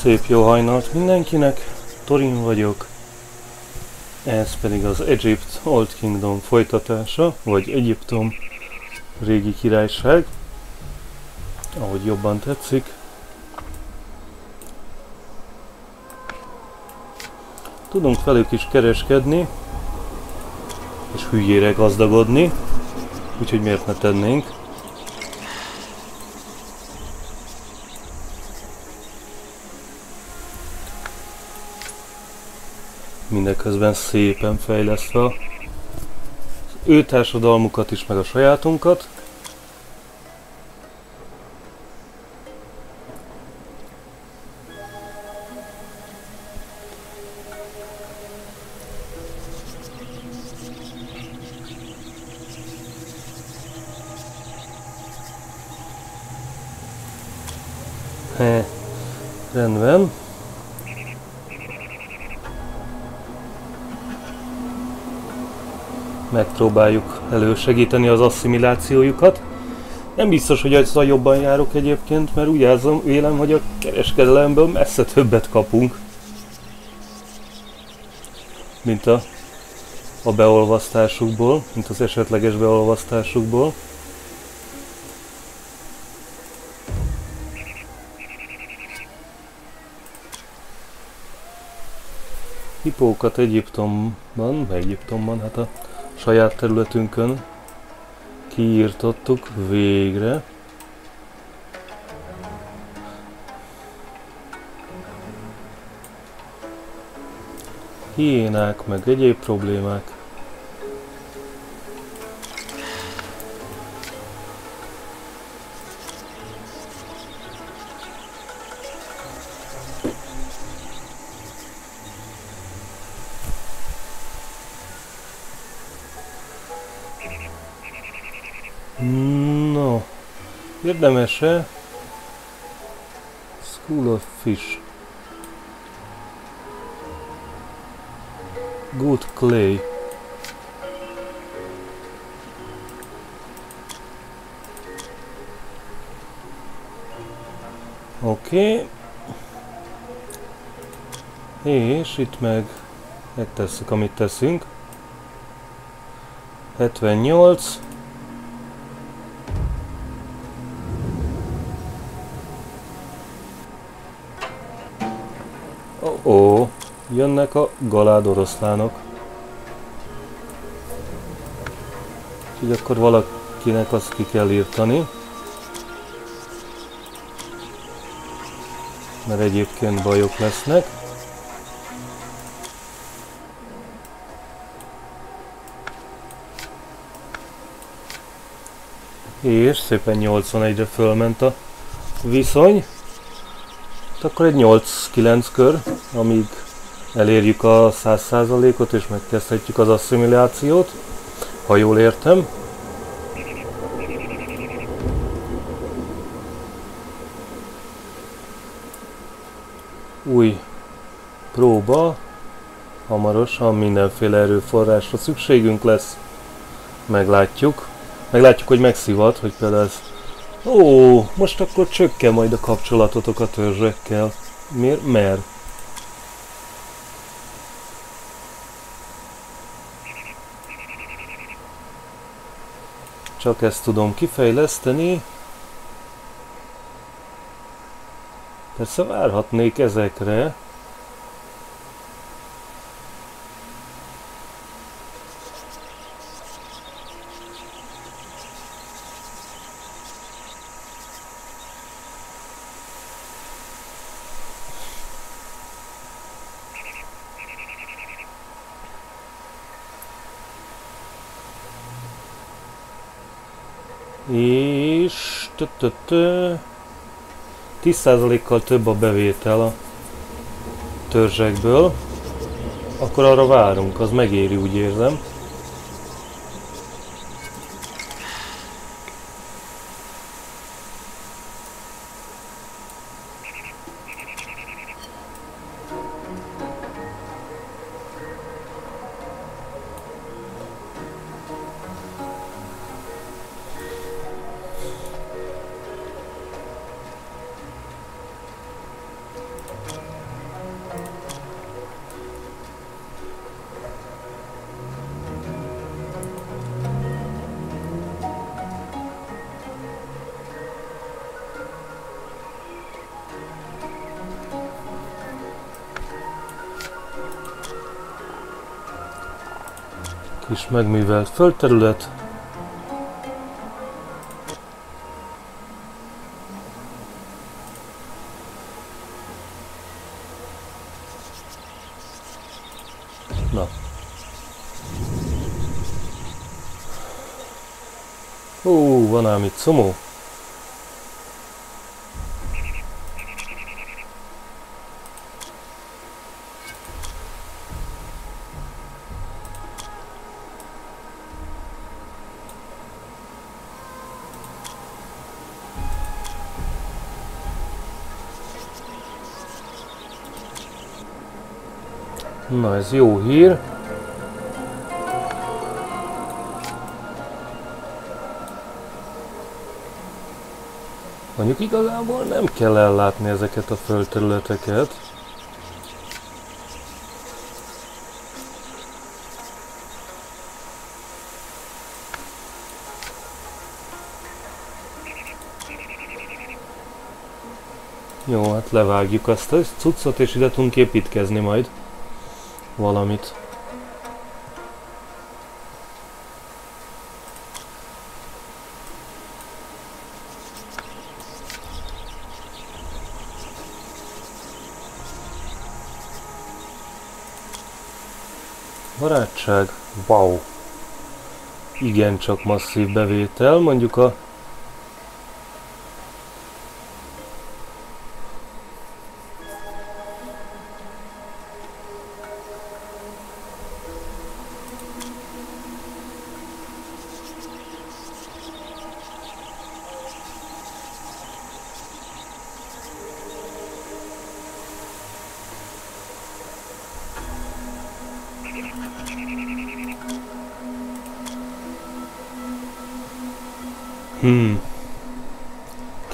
Szép jó hajnalt mindenkinek, Torin vagyok, ez pedig az Egypt Old Kingdom folytatása, vagy Egyiptom régi királyság, ahogy jobban tetszik. Tudunk velük is kereskedni, és hülyére gazdagodni, úgyhogy miért ne tennénk. Mindeközben szépen fejlesztve az ő társadalmukat is, meg a sajátunkat. Megpróbáljuk elősegíteni az asszimilációjukat. Nem biztos, hogy ezzel jobban járok egyébként, mert úgy érzem, vélem, hogy a kereskedelemből messze többet kapunk, mint a, a beolvasztásukból, mint az esetleges beolvasztásukból. Hipókat Egyiptomban, Egyiptomban, hát a saját területünkön kiírtottuk végre. Hiénák, meg egyéb problémák. Érdemese? School of Fish. Good clay. Oké. Okay. És itt meg megtesszük amit teszünk. 78 jönnek a galád oroszlánok. Úgyhogy akkor valakinek azt ki kell írtani. Mert egyébként bajok lesznek. És szépen 81-re fölment a viszony. Hát akkor egy 8-9 kör, amíg elérjük a 100%-ot és megkezdhetjük az asszimilációt, ha jól értem. Új próba, hamarosan mindenféle erőforrásra szükségünk lesz. Meglátjuk. Meglátjuk, hogy megszivat, hogy például ez Ó, most akkor csökken majd a kapcsolatotok a törzsekkel. Miért? Mert? Csak ezt tudom kifejleszteni. Persze várhatnék ezekre. És... 10%-kal több a bevétel a törzsekből, akkor arra várunk, az megéri, úgy érzem. Megművelt földterület. Na. Ó, van ám itt szomó. Na ez jó hír. Mondjuk igazából nem kell ellátni ezeket a földterületeket. Jó, hát levágjuk azt a cuccot, és ide tudunk építkezni majd valamit. Barátság, wow! Igen, csak masszív bevétel, mondjuk a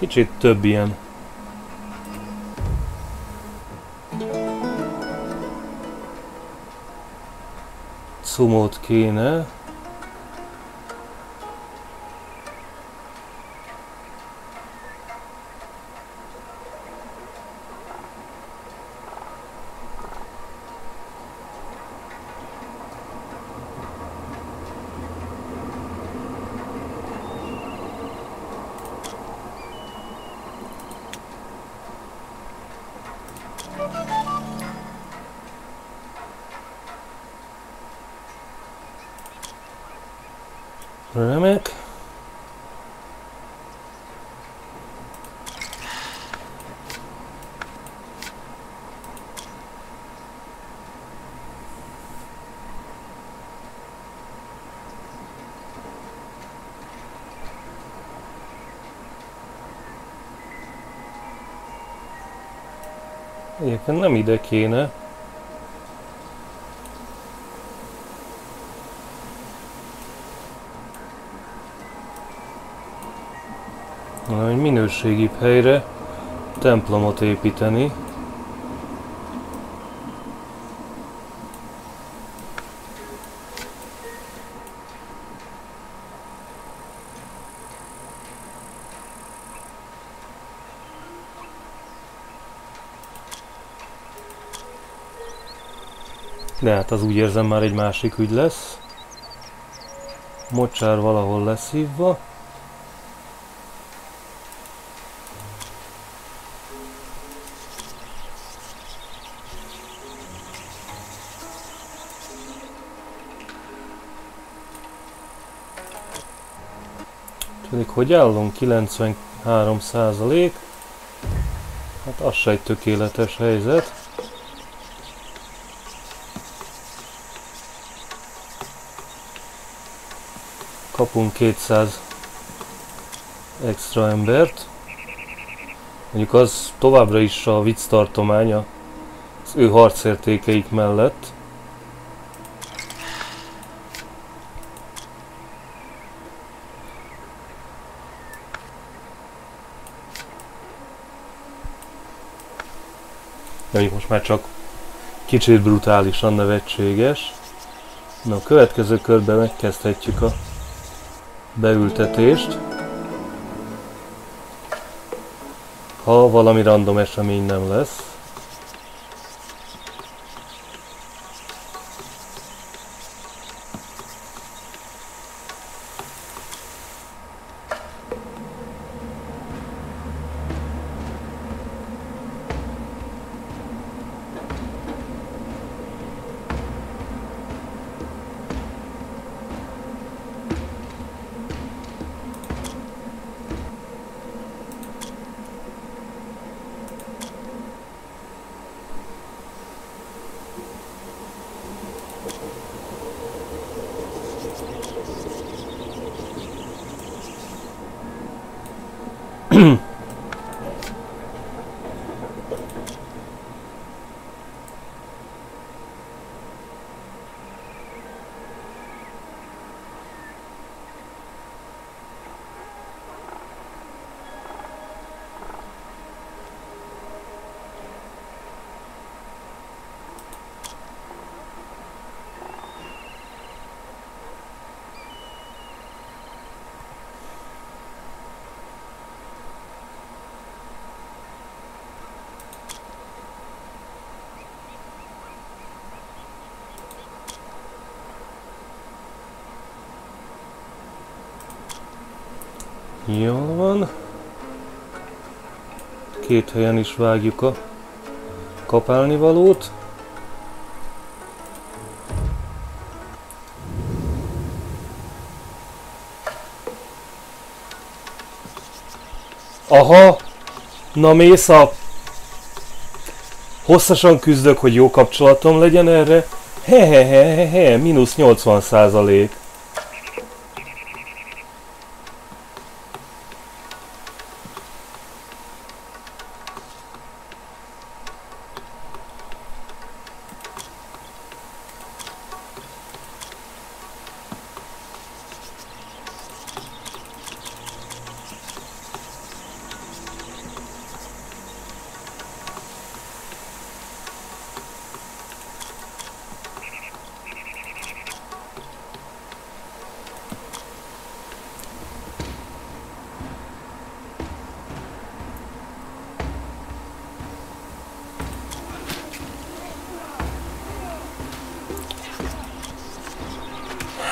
Kicsit több ilyen. Cumót kéne. Remek. Egyébként nem ide kéne. egy minőségibb helyre templomot építeni. De hát az úgy érzem már egy másik ügy lesz. Mocsár valahol leszívva. Pedig hogy állunk? 93 százalék. Hát az se egy tökéletes helyzet. Kapunk 200 extra embert. Mondjuk az továbbra is a vicc tartománya az ő harcértékeik mellett. de most már csak kicsit brutálisan nevetséges. Na, a következő körben megkezdhetjük a beültetést. Ha valami random esemény nem lesz. Jól van. Két helyen is vágjuk a kapálni valót. Aha! Na Mésza! Hosszasan küzdök, hogy jó kapcsolatom legyen erre. Hehehehe, mínusz 80 százalék.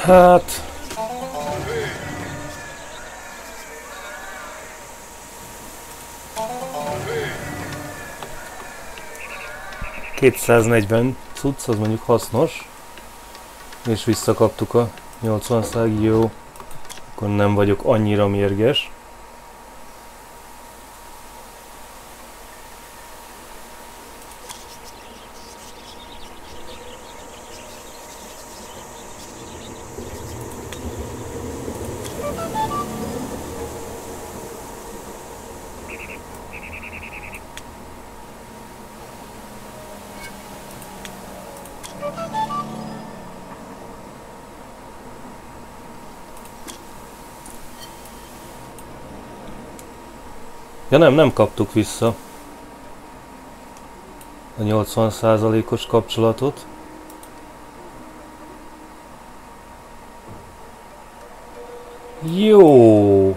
Hát... ...240 cucc, az mondjuk hasznos. És visszakaptuk a 80 szág, jó. Akkor nem vagyok annyira mérges. Ja nem, nem kaptuk vissza a 80%-os kapcsolatot. Jó!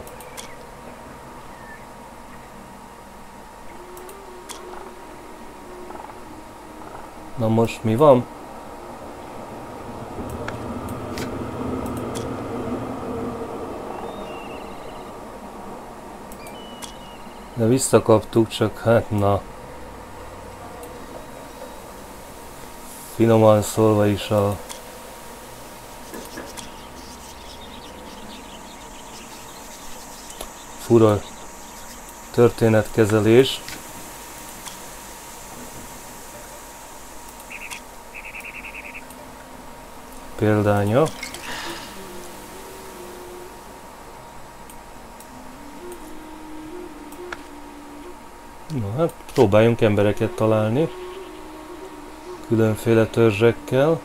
Na most mi van? De visszakaptuk, csak hát na. Finoman szólva is a fura történetkezelés. Példánya. Próbáljunk embereket találni. Különféle törzsekkel.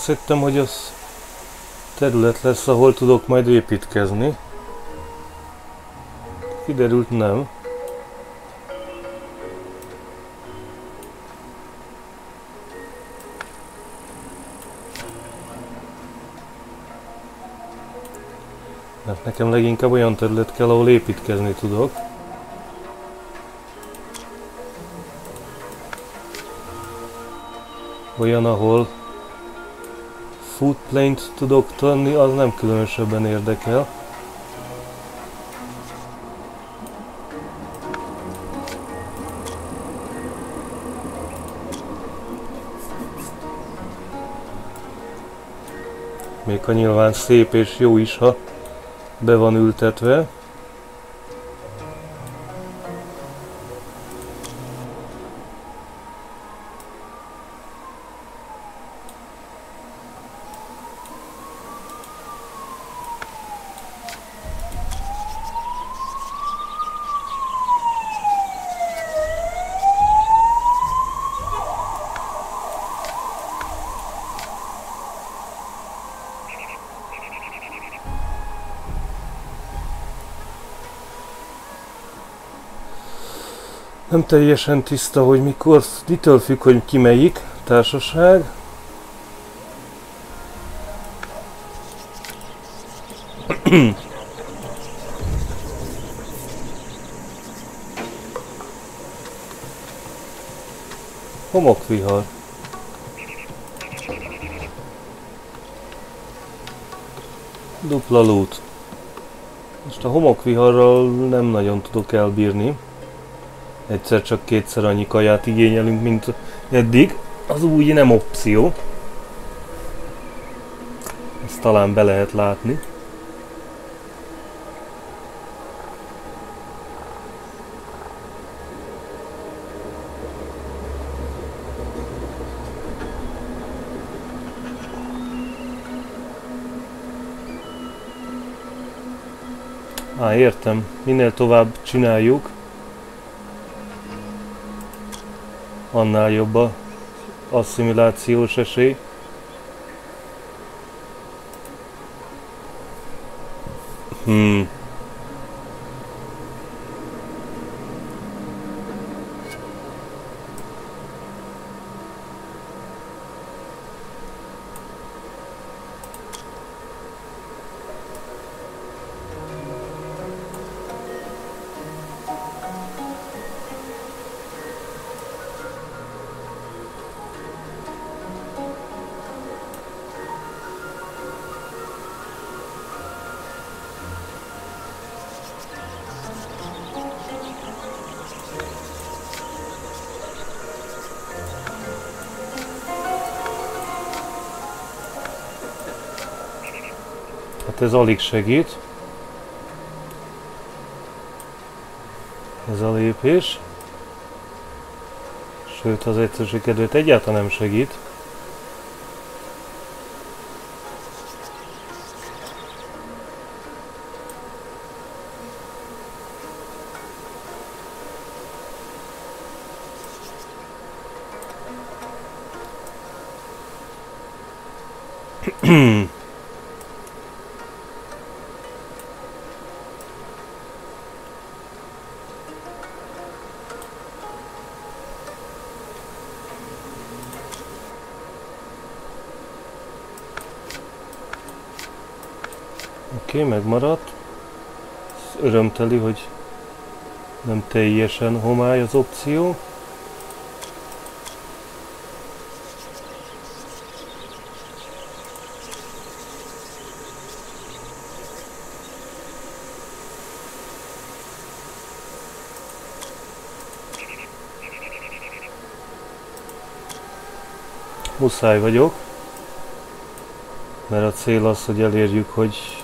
Azt hittem, hogy az terület lesz, ahol tudok majd építkezni. Kiderült nem. Mert nekem leginkább olyan terület kell, ahol építkezni tudok. Olyan, ahol footplane-t tudok tenni, az nem különösebben érdekel. Még a nyilván szép és jó is, ha be van ültetve. Nem teljesen tiszta, hogy mikor, mitől függ, hogy ki melyik társaság. Homokvihar. Dupla lút. Most a homokviharral nem nagyon tudok elbírni egyszer csak kétszer annyi kaját igényelünk, mint eddig. Az úgy nem opció. Ezt talán be lehet látni. Á, értem. Minél tovább csináljuk, annál jobb a asszimilációs esély. Hmm. Hát ez alig segít. Ez a lépés. Sőt, az egyszerűség kedvéért egyáltalán nem segít. Hmm. Oké, okay, megmaradt. Örömteli, hogy nem teljesen homály az opció. Muszáj vagyok, mert a cél az, hogy elérjük, hogy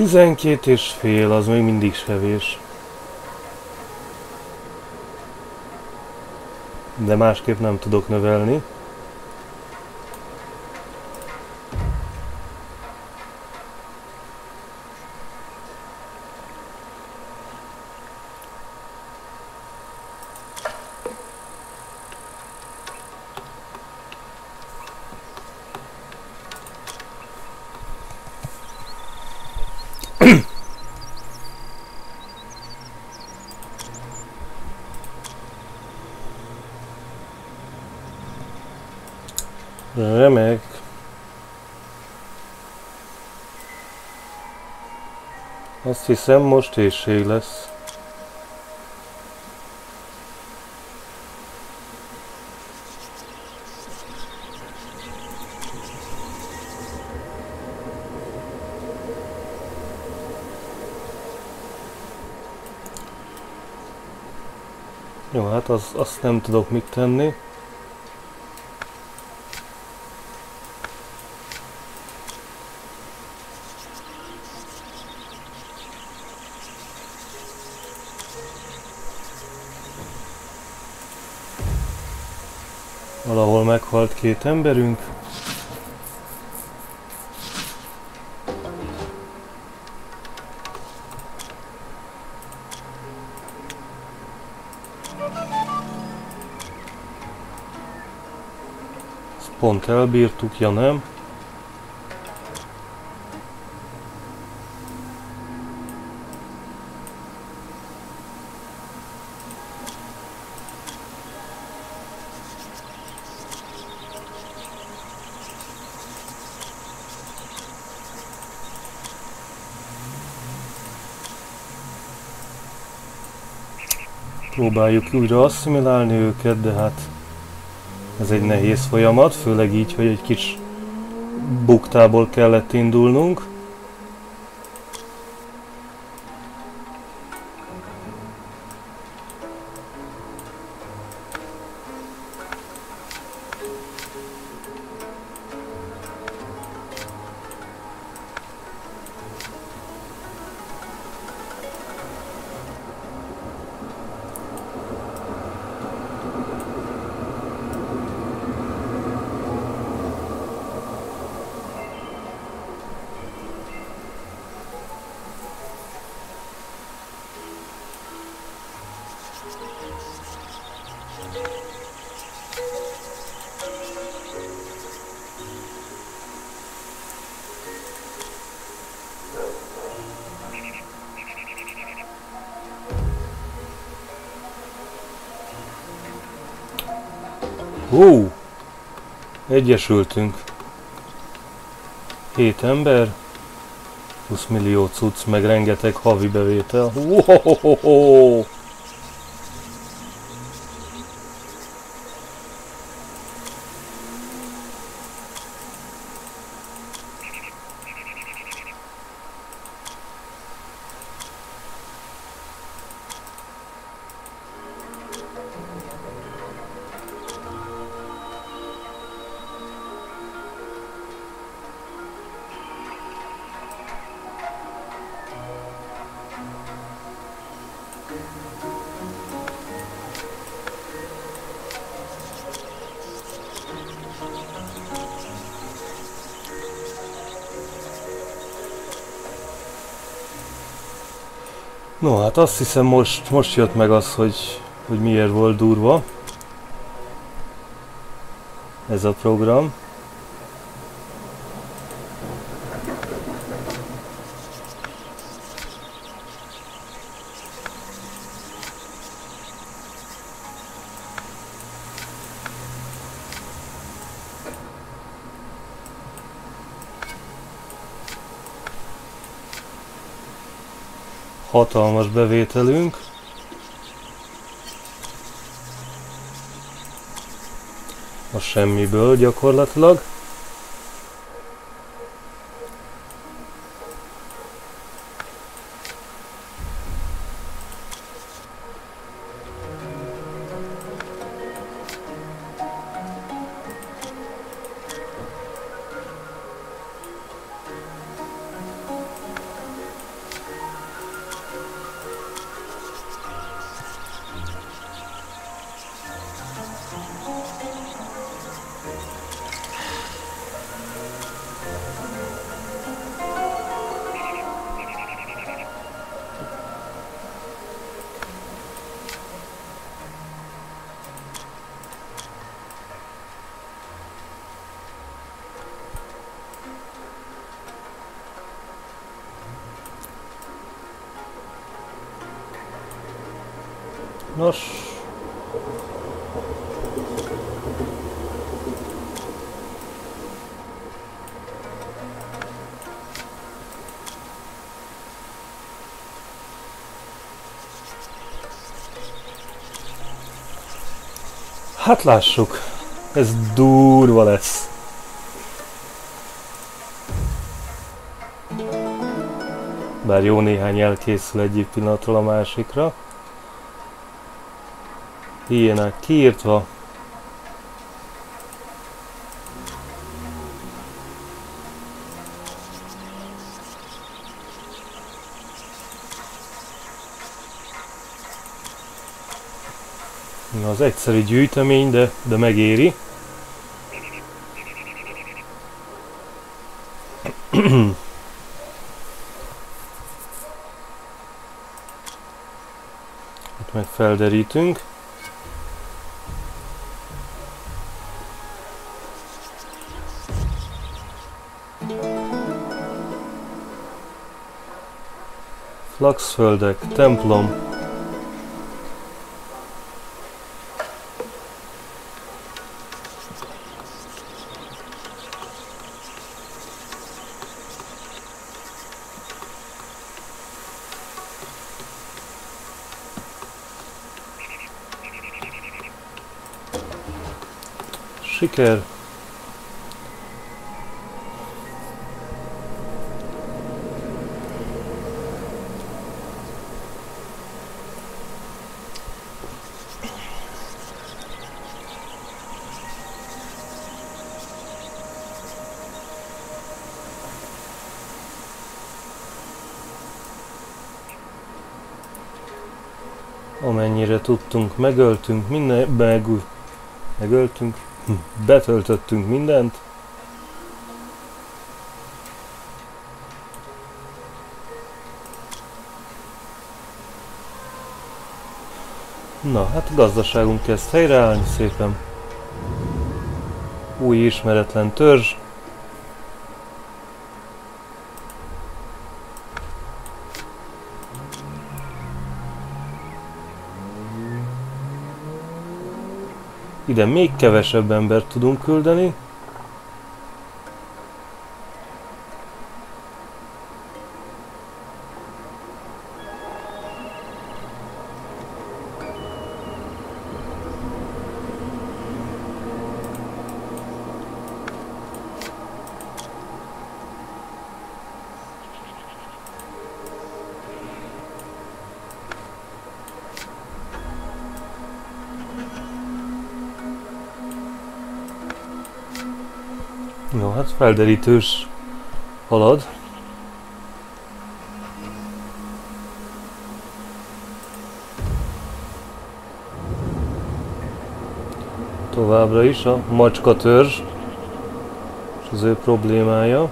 12 és fél, az még mindig sevés. De másképp nem tudok növelni. Remek. Azt hiszem most éjség lesz. Jó, hát az, azt nem tudok mit tenni. Meghalt két emberünk. Pont elbírtuk, ja nem? Próbáljuk újra asszimilálni őket, de hát ez egy nehéz folyamat, főleg így, hogy egy kis buktából kellett indulnunk. Hú! Egyesültünk. Hét ember, 20 millió cucc, meg rengeteg havi bevétel. Wow! Hát azt hiszem most, most jött meg az, hogy, hogy miért volt durva ez a program. Hatalmas bevételünk. A semmiből gyakorlatilag. Nos. Hát lássuk, ez durva lesz. Bár jó néhány elkészül egyik pillanatról a másikra. Hiénák kiírtva. Az egyszerű gyűjtemény, de, de megéri. Itt meg felderítünk. Laksfeldek, Templom. Szykier. Amennyire tudtunk, megöltünk, minden, meg, megöltünk, Betöltöttünk mindent. Na, hát a gazdaságunk kezd helyreállni szépen. Új ismeretlen törzs. Ide még kevesebb embert tudunk küldeni. Felderítős halad. Továbbra is a macska törzs és az ő problémája.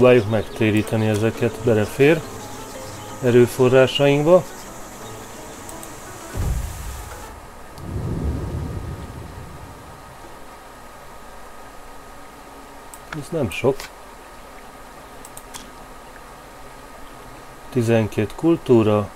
Próbáljuk megtéríteni ezeket, belefér erőforrásainkba. Ez nem sok. 12 kultúra.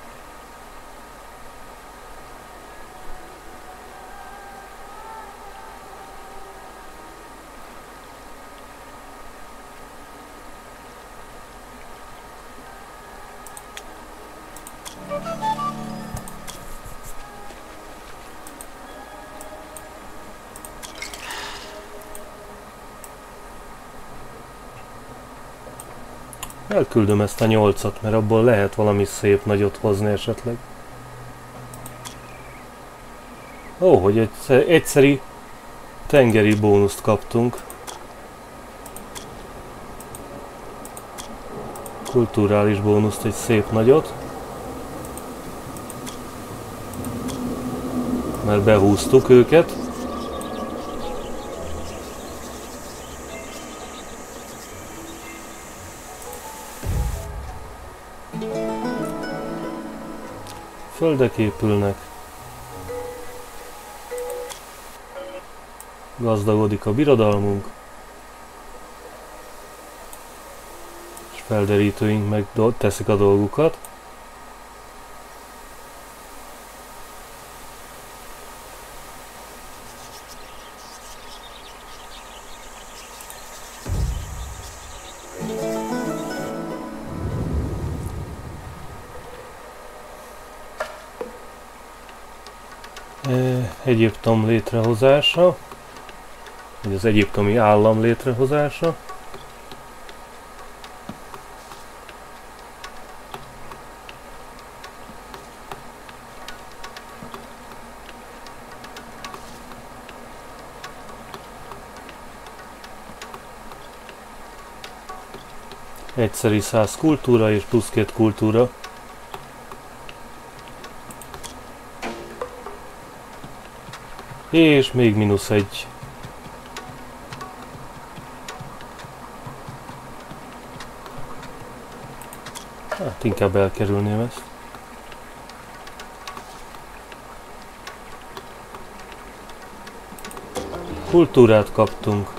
Elküldöm ezt a nyolcat, mert abból lehet valami szép nagyot hozni esetleg. Ó, hogy egyszer, egyszeri tengeri bónuszt kaptunk. Kulturális bónuszt, egy szép nagyot. Mert behúztuk őket. Földek épülnek. Gazdagodik a birodalmunk. És felderítőink meg teszik a dolgukat. Egyiptom létrehozása, vagy az egyiptomi állam létrehozása. Egyszeri száz kultúra és plusz két kultúra. És még mínusz egy. Hát inkább elkerülném ezt. Kultúrát kaptunk.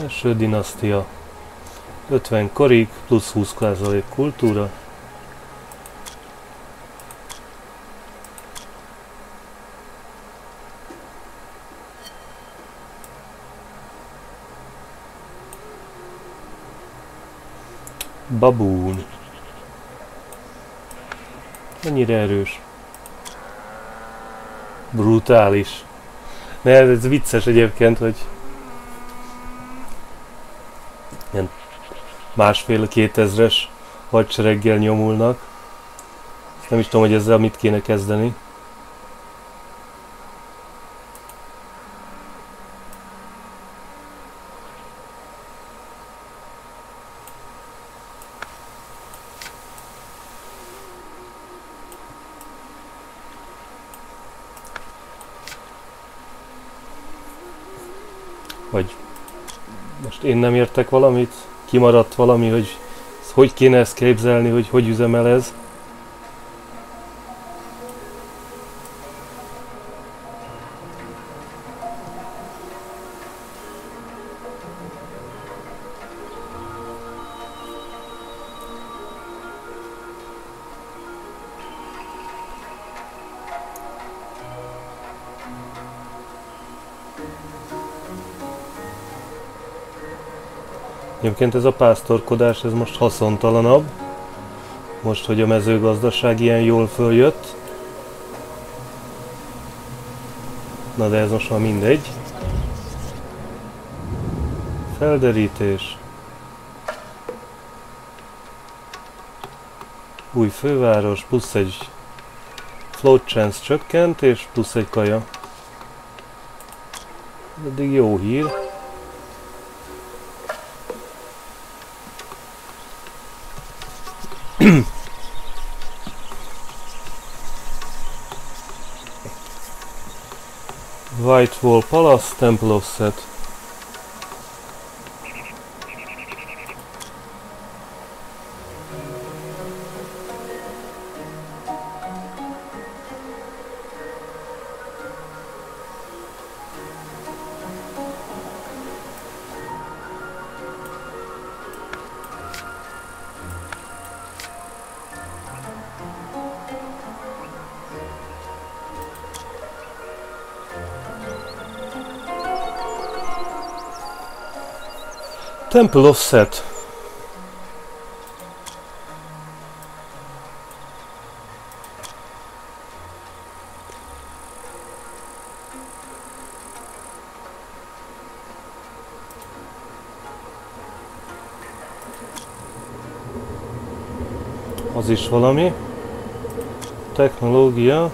Első dinasztia. 50 korig, plusz 20% kultúra. Babún. Mennyire erős. Brutális. Ne, ez vicces egyébként, hogy ilyen másfél kétezres hadsereggel nyomulnak. Nem is tudom, hogy ezzel mit kéne kezdeni. Vagy most én nem értek valamit? Kimaradt valami, hogy hogy kéne ezt képzelni, hogy hogy üzemel ez. Egyébként ez a pásztorkodás, ez most haszontalanabb. Most, hogy a mezőgazdaság ilyen jól följött. Na de ez most már mindegy. Felderítés. Új főváros, plusz egy float chance csökkent, és plusz egy kaja. Eddig jó hír. White Wall Palace, Temple of Set. Temple of Set. Az is valami. Technológia.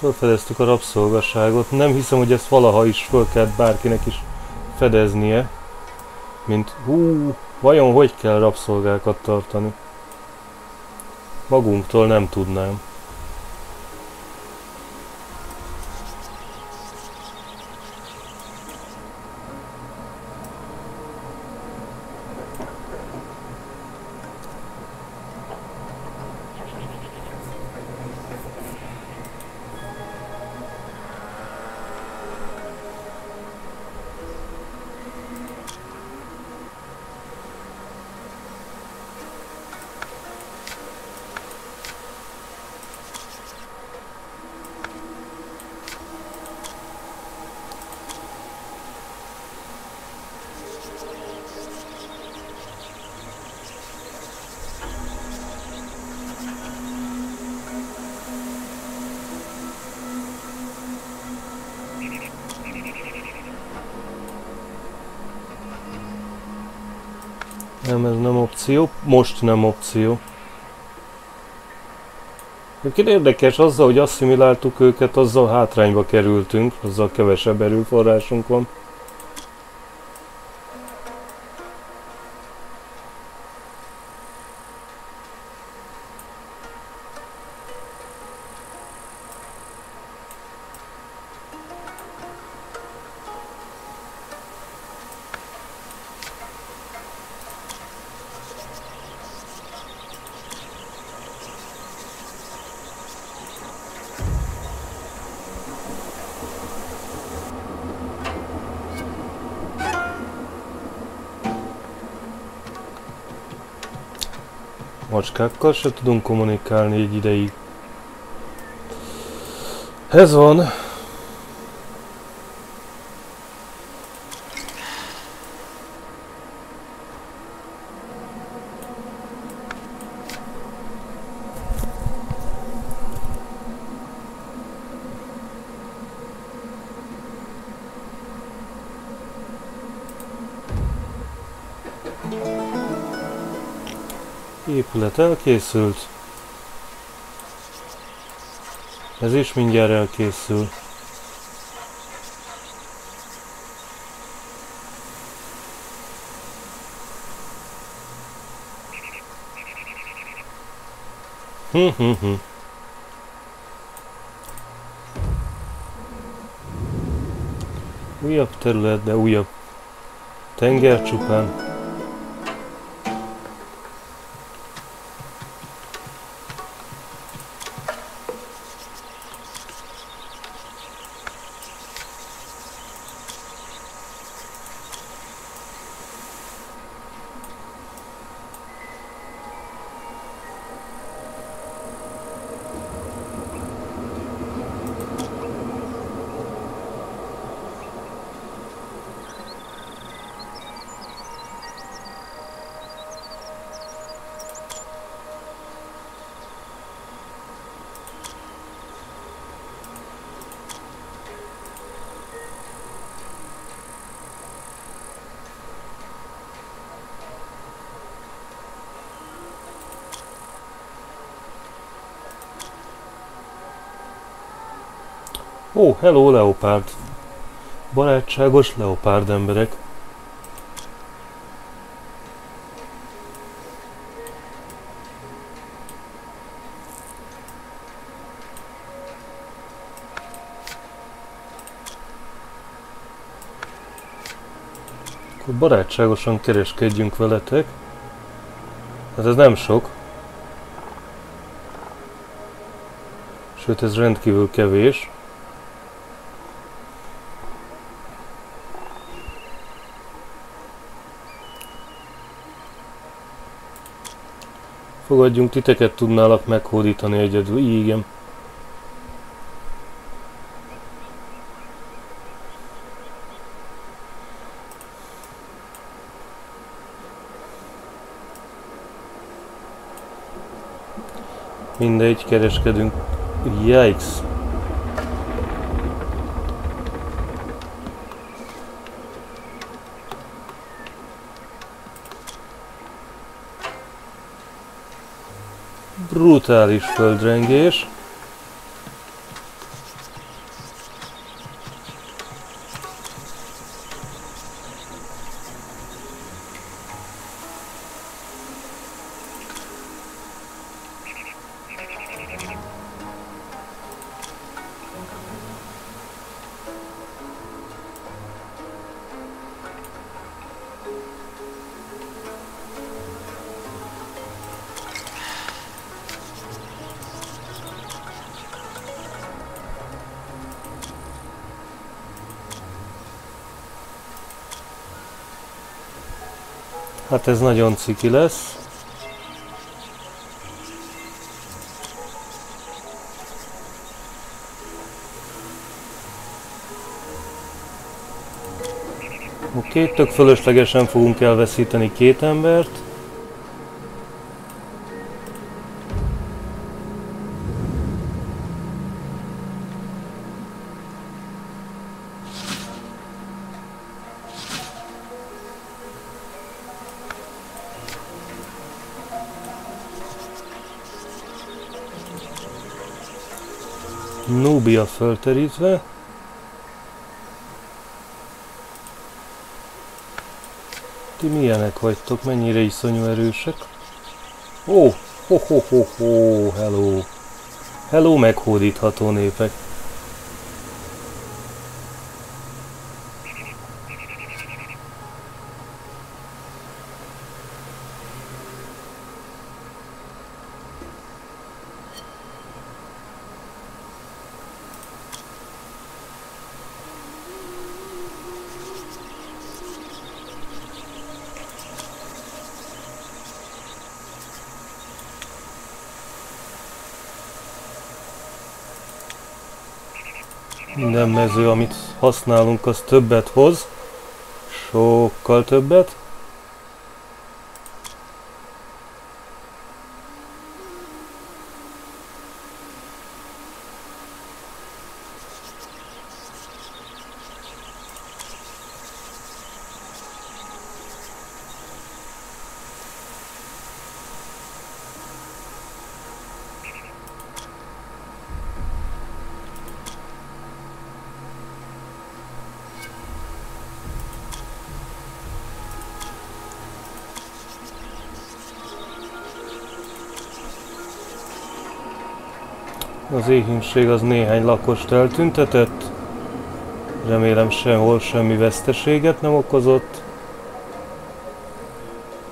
Felfedeztük a rabszolgaságot. Nem hiszem, hogy ezt valaha is föl kellett bárkinek is fedeznie. Mint hú, vajon hogy kell rabszolgákat tartani? Magunktól nem tudnám. Opció. Most nem opció. Egyébként érdekes, azzal, hogy asszimiláltuk őket, azzal hátrányba kerültünk, azzal kevesebb erőforrásunk van. Macskákkal se tudunk kommunikálni egy ideig. Ez van. Épület elkészült. Ez is mindjárt elkészül. Hm, hm, hm. Újabb terület, de újabb tenger csupán. Ó, oh, hello leopárd! Barátságos leopárd emberek. Akkor barátságosan kereskedjünk veletek. Hát ez nem sok. Sőt, ez rendkívül kevés. Fogadjunk, titeket tudnálak meghódítani egyedül. Igen. Mindegy, kereskedünk. Yikes! Brutális földrengés. Hát ez nagyon ciki lesz. Oké, okay, tök fölöslegesen fogunk elveszíteni két embert. Nubia fölterítve. Ti milyenek vagytok? Mennyire iszonyú erősek? Ó, ho, ho, ho, ho, hello. Hello, meghódítható népek. Minden mező, amit használunk, az többet hoz. Sokkal többet. Az éhínség az néhány lakost eltüntetett. Remélem sehol semmi veszteséget nem okozott.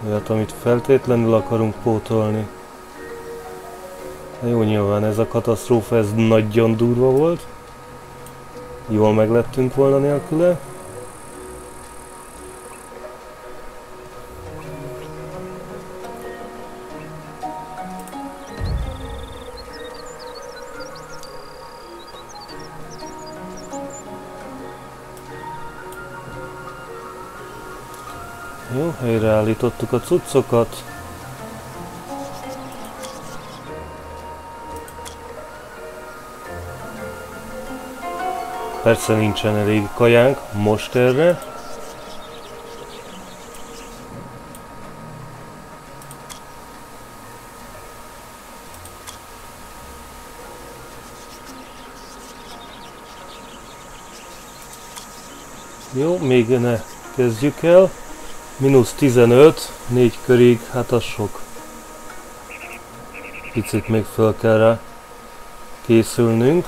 Olyat, amit feltétlenül akarunk pótolni. Jó, nyilván ez a katasztrófa, ez nagyon durva volt. Jól meglettünk volna nélküle. Helyreállítottuk a cuccokat. Persze nincsen elég kajánk most erre. Jó, még ne kezdjük el. Minusz 15, 4 körig, hát az sok. Picit még föl kell rá készülnünk.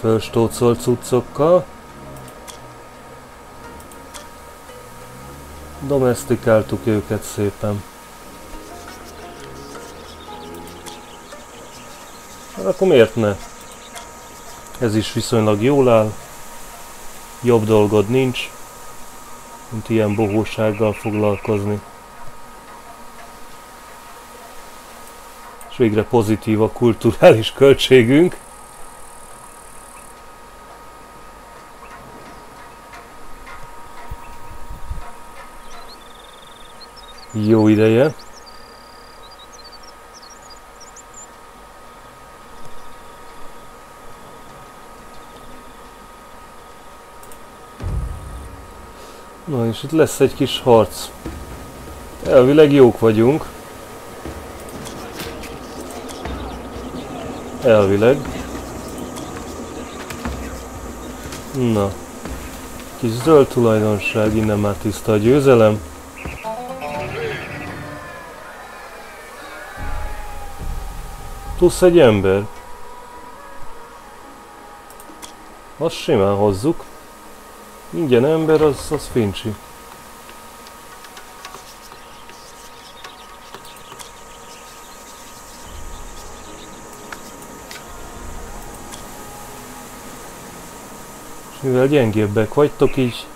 Fölstócolt cuccokkal. Domestikáltuk őket szépen. Hát akkor miért ne? Ez is viszonylag jól áll. Jobb dolgod nincs mint ilyen bohósággal foglalkozni. És végre pozitív a kulturális költségünk. Jó ideje. Na és itt lesz egy kis harc. Elvileg jók vagyunk. Elvileg. Na. Kis zöld tulajdonság, innen már tiszta a győzelem. Plusz egy ember. Azt simán hozzuk. Ingyen ember, az, az fincsi. És mivel gyengébbek vagytok, így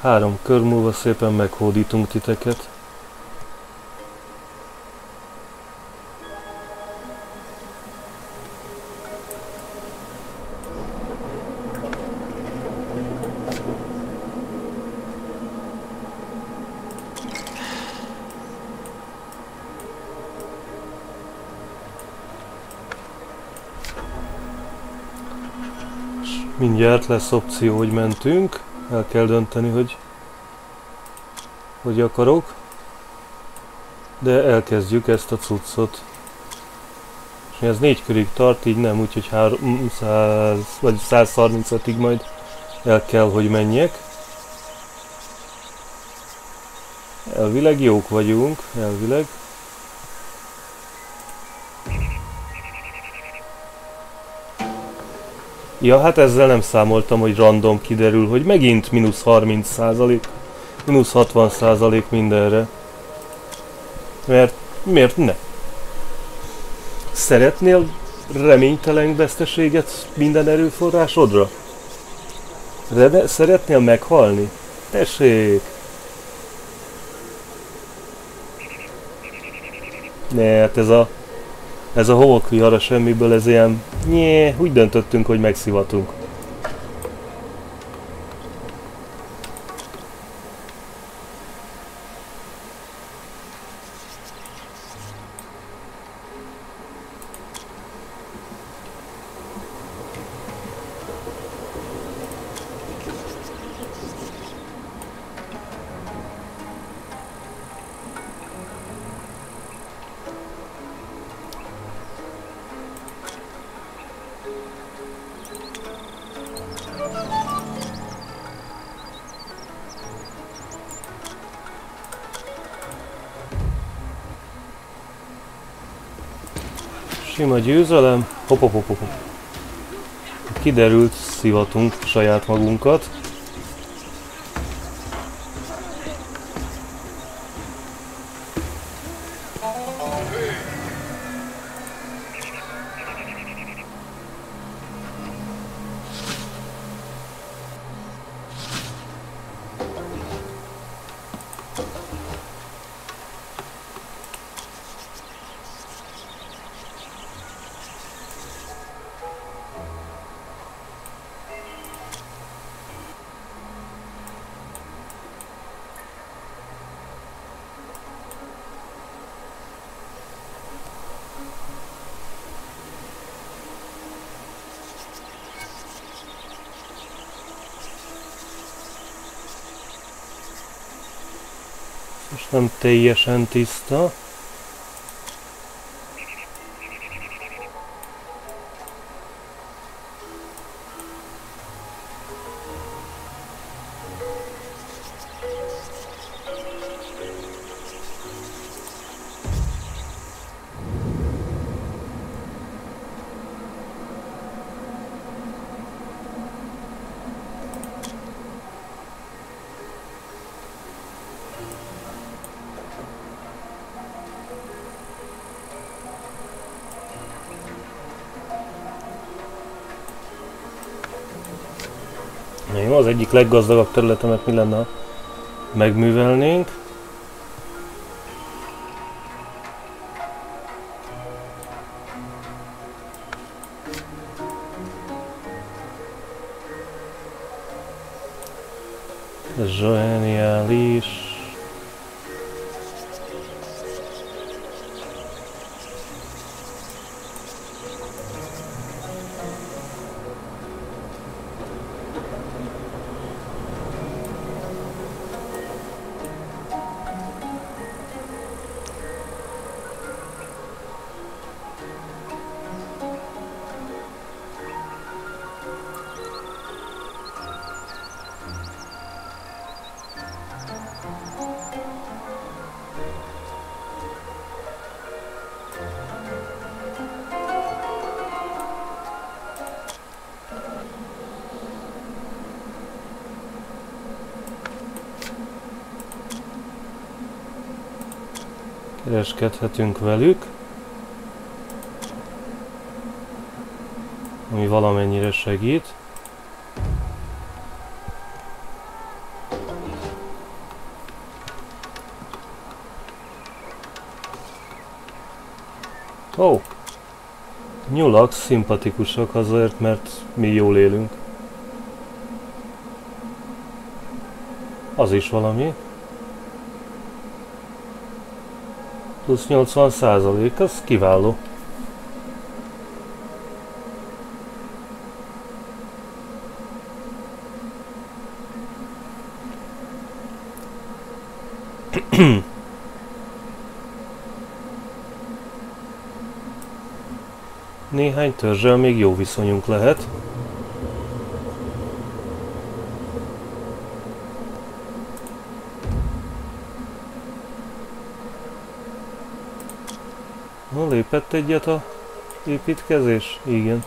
Három kör múlva szépen meghódítunk titeket. Mindjárt lesz opció, hogy mentünk. El kell dönteni, hogy hogy akarok. De elkezdjük ezt a cuccot. És ez négy körig tart, így nem, úgyhogy 300 vagy 135-ig majd el kell, hogy menjek. Elvileg jók vagyunk, elvileg. Ja, hát ezzel nem számoltam, hogy random kiderül, hogy megint mínusz 30 százalék, mínusz 60 százalék mindenre. Mert miért ne? Szeretnél reménytelen veszteséget minden erőforrásodra? Rebe szeretnél meghalni? Tessék! Ne, hát ez a ez a homokvihar a semmiből, ez ilyen... Nyé, úgy döntöttünk, hogy megszivatunk. Győzelem. Hop, hop, hop, hop. Kiderült, szivatunk saját magunkat. Teljesen tiszta. Egyik leggazdagabb területemet mi lenne, megművelnénk. kereskedhetünk velük. Ami valamennyire segít. Ó! Oh. Nyulak szimpatikusak azért, mert mi jól élünk. Az is valami. Plusz 80 százalék, az kiváló. Néhány törzsel még jó viszonyunk lehet. Lépett egyet a építkezés? Igen.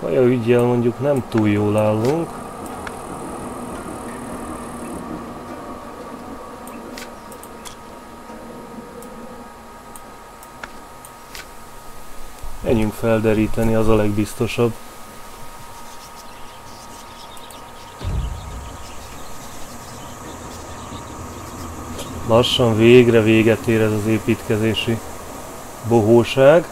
Kaja ügyjel mondjuk nem túl jól állunk. Menjünk felderíteni, az a legbiztosabb. Lassan végre véget ér ez az építkezési bohóság.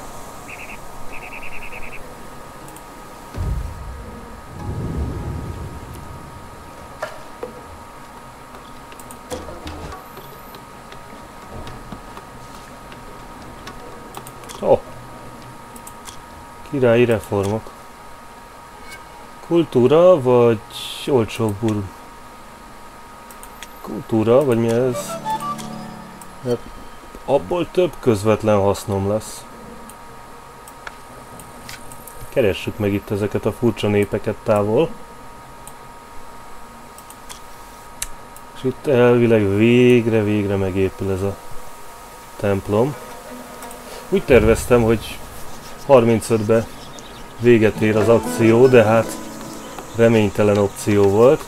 Oh. Királyi reformok. Kultúra vagy olcsóbb. Kultúra, vagy mi ez? Hát abból több közvetlen hasznom lesz. Keressük meg itt ezeket a furcsa népeket távol. És itt elvileg végre-végre megépül ez a templom. Úgy terveztem, hogy 35-be véget ér az akció, de hát reménytelen opció volt.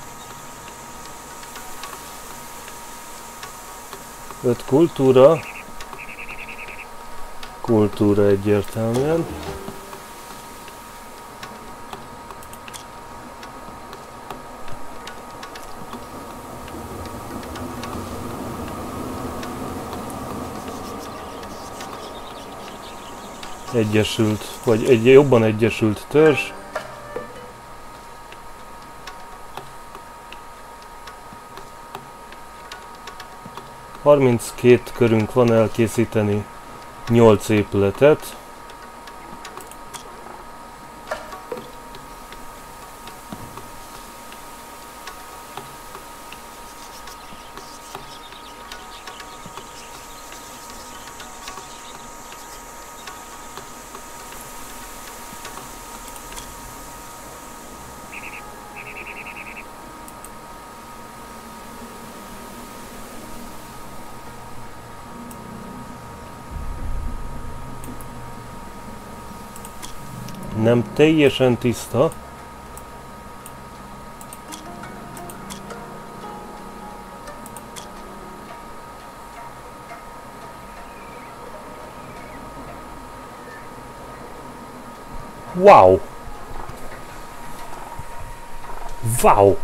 Öt kultúra. Kultúra egyértelműen. Egyesült, vagy egy jobban egyesült törzs. 32 körünk van elkészíteni 8 épületet. Nem teljesen tiszta. Wow! Wow!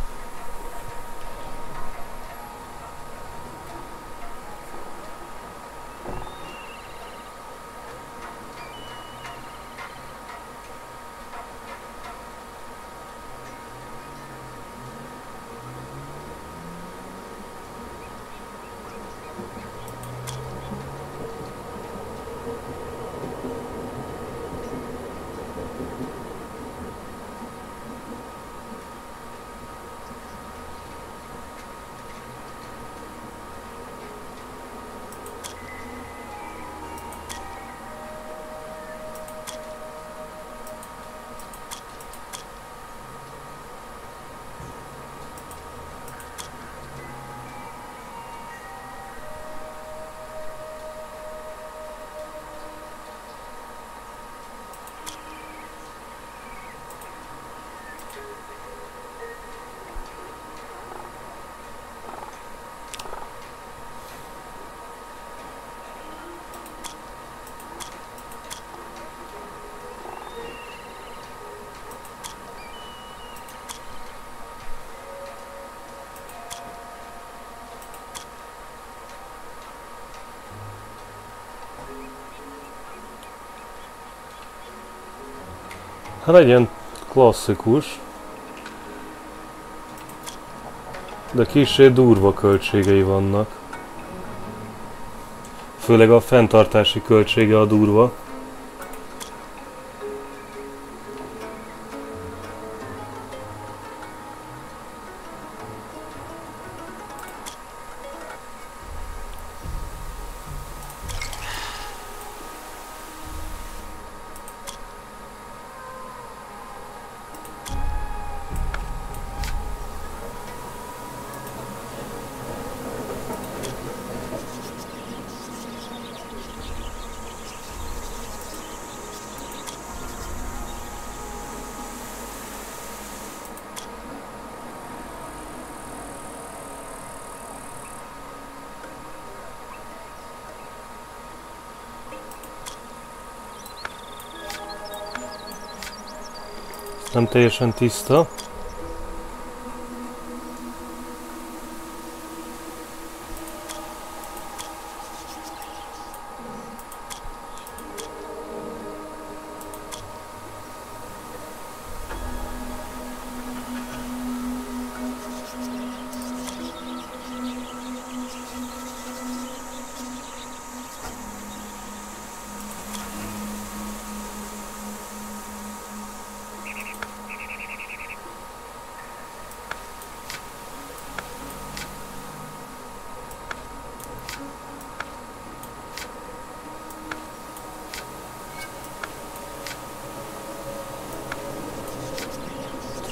Legyen klasszikus. De kicsi durva költségei vannak. Főleg a fenntartási költsége a durva. Nem teljesen tiszta.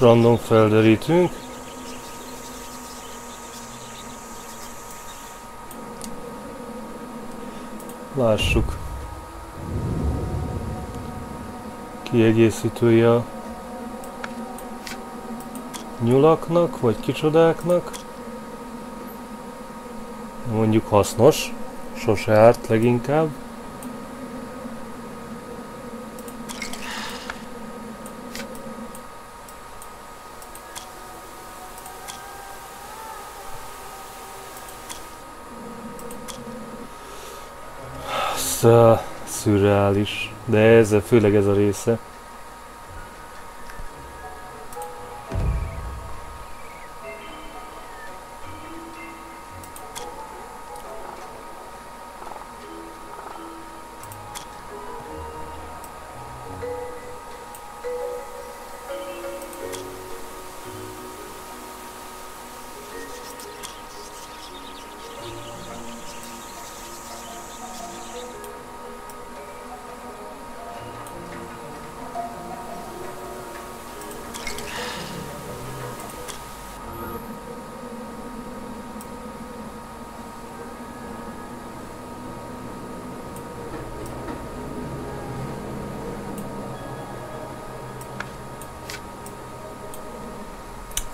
Random felderítünk. Lássuk. Kiegészítője a nyulaknak, vagy kicsodáknak. Mondjuk hasznos, sose árt leginkább. Uh, szürreális, de ez, főleg ez a része.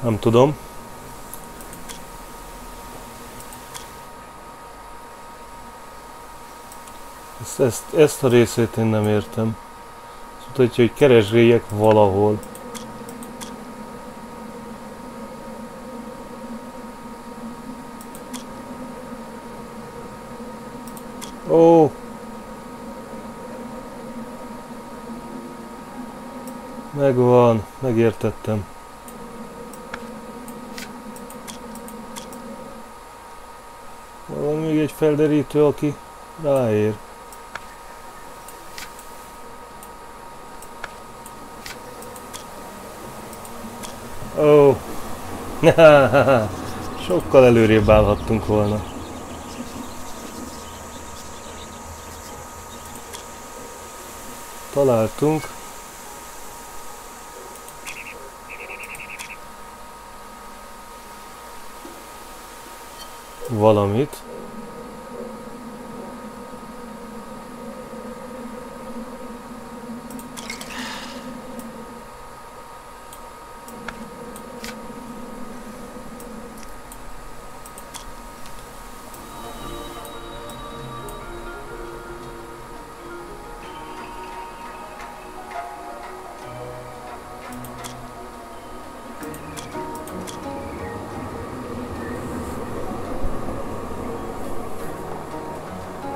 Nem tudom. Ezt, ezt, ezt a részét én nem értem. Azt mutatja, hogy keresgéljek valahol. Ó! Megvan, megértettem. egy felderítő, aki ráér. Ó, oh. sokkal előrébb állhattunk volna. Találtunk. Valamit.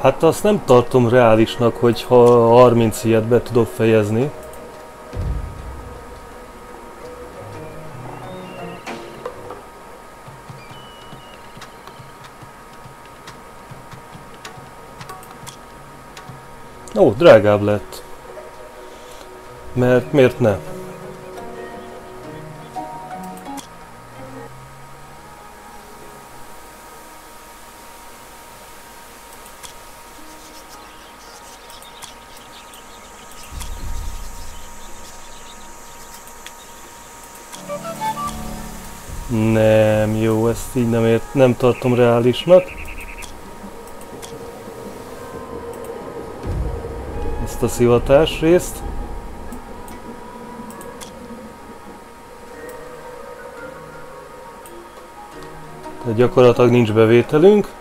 Hát azt nem tartom reálisnak, hogy ha 30 ilyet be tudok fejezni. Ó, drágább lett. Mert miért ne? Nem jó, ezt így nem, ért, nem tartom reálisnak. Ezt a szivatás részt. Tehát gyakorlatilag nincs bevételünk.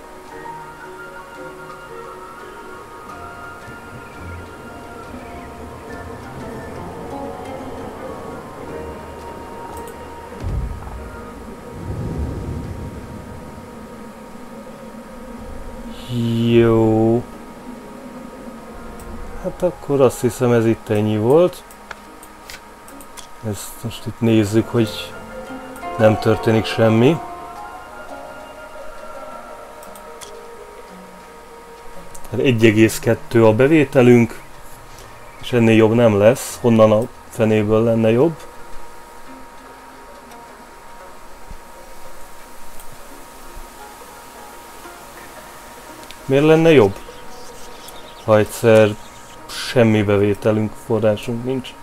Akkor azt hiszem ez itt ennyi volt. Ezt most itt nézzük, hogy nem történik semmi. Tehát 1,2 a bevételünk, és ennél jobb nem lesz. Honnan a fenéből lenne jobb? Miért lenne jobb? Ha egyszer semmi bevételünk, forrásunk nincs.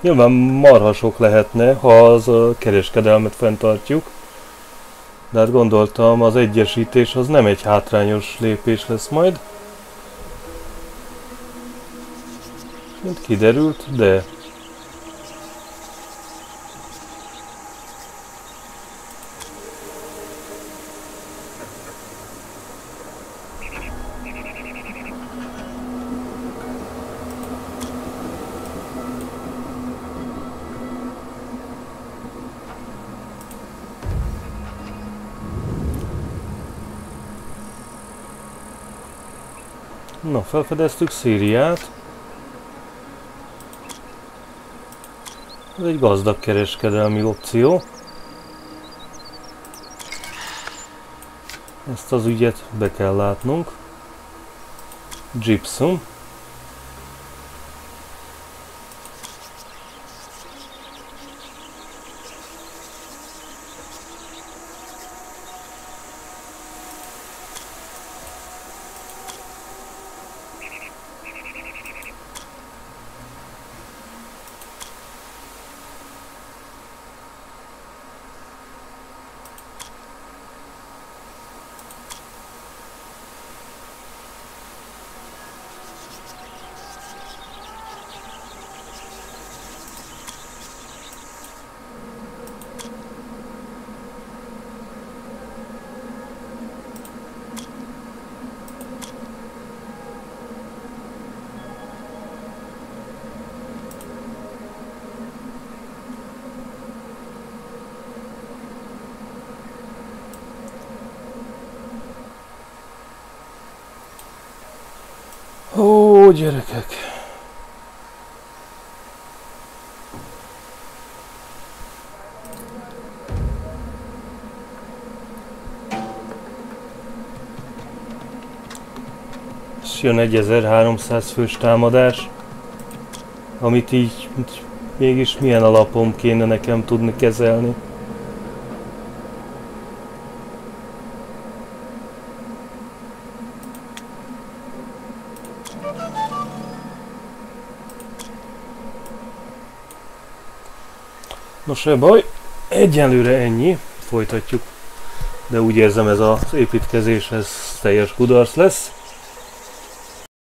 Nyilván marhasok lehetne, ha az a kereskedelmet fenntartjuk. De hát gondoltam, az egyesítés az nem egy hátrányos lépés lesz majd. Mint kiderült, de Na, felfedeztük Szíriát. Ez egy gazdag kereskedelmi opció. Ezt az ügyet be kell látnunk. Gypsum. Ó, gyerekek! És jön egy 1300 fős támadás, amit így mégis milyen alapon kéne nekem tudni kezelni. Nos, se baj, egyelőre ennyi, folytatjuk. De úgy érzem ez az építkezés, ez teljes kudarc lesz.